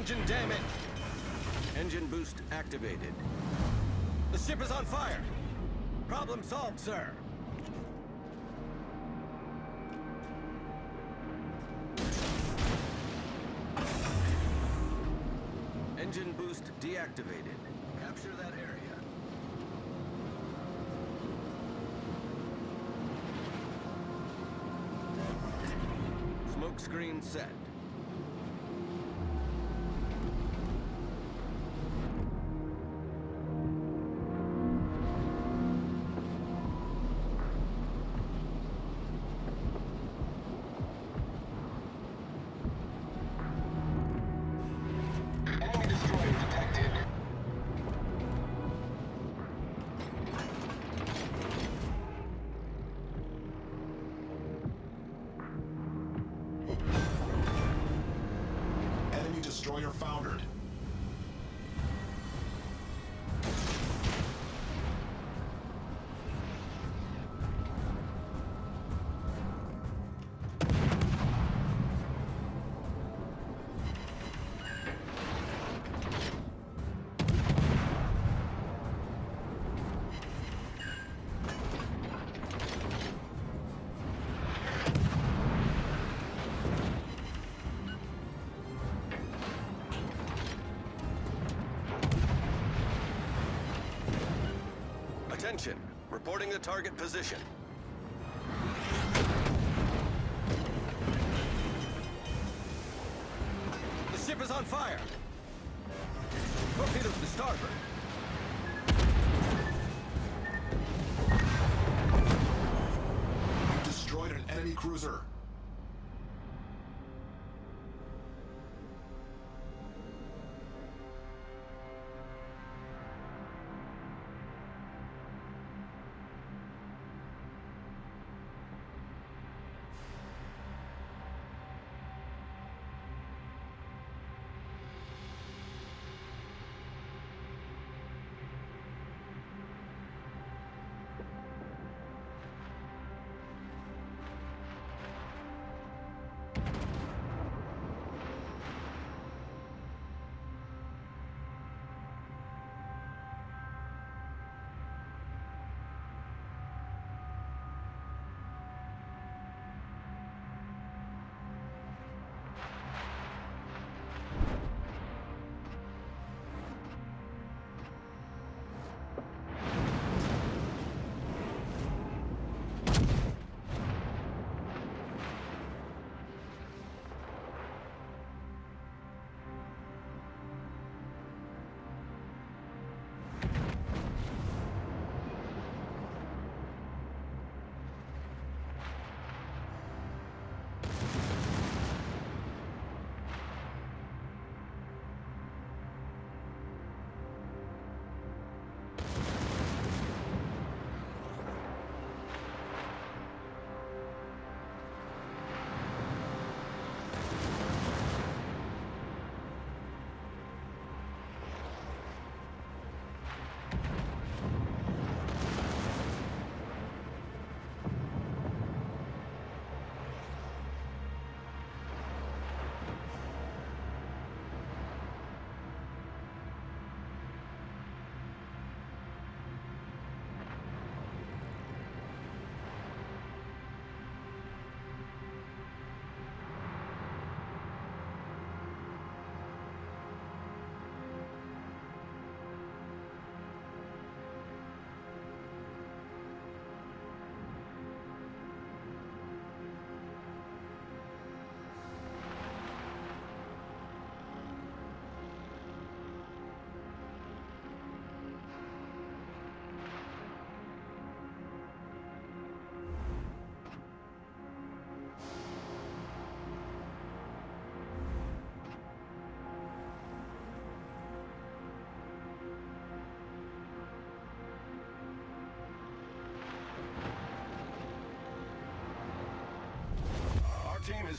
Engine damage. Engine boost activated. The ship is on fire. Problem solved, sir. Engine boost deactivated. Capture that area. Smoke screen set. Enemy destroyer foundered. Attention. Reporting the target position. The ship is on fire. Torpedoes to starboard. Destroyed an enemy cruiser.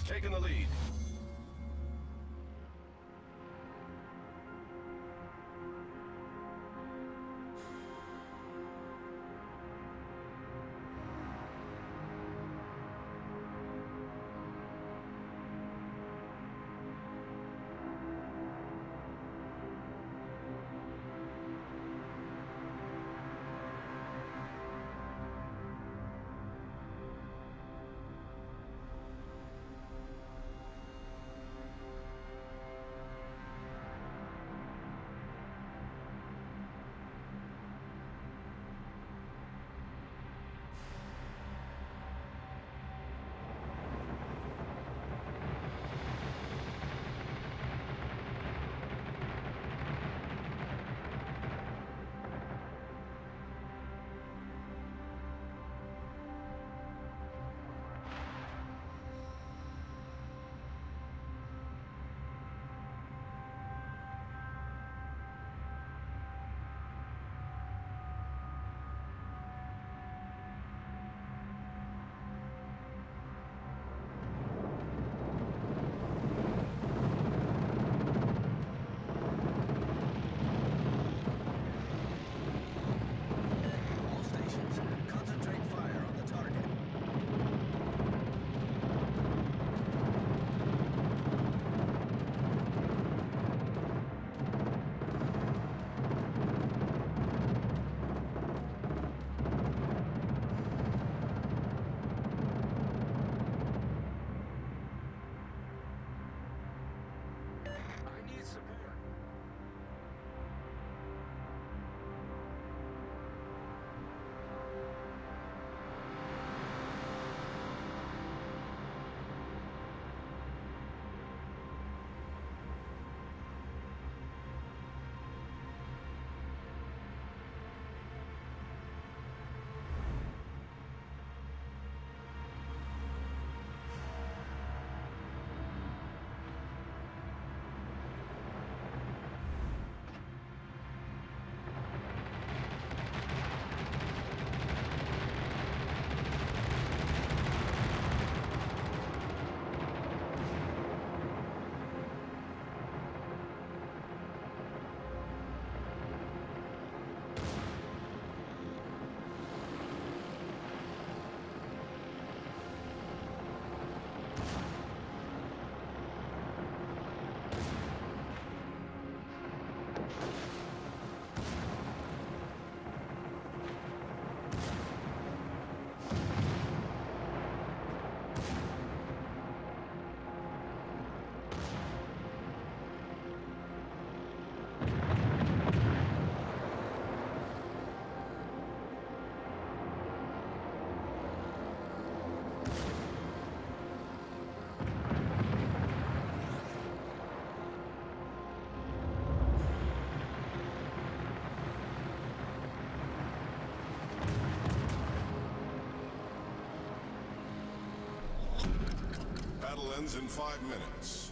Taken the lead. Battle ends in five minutes.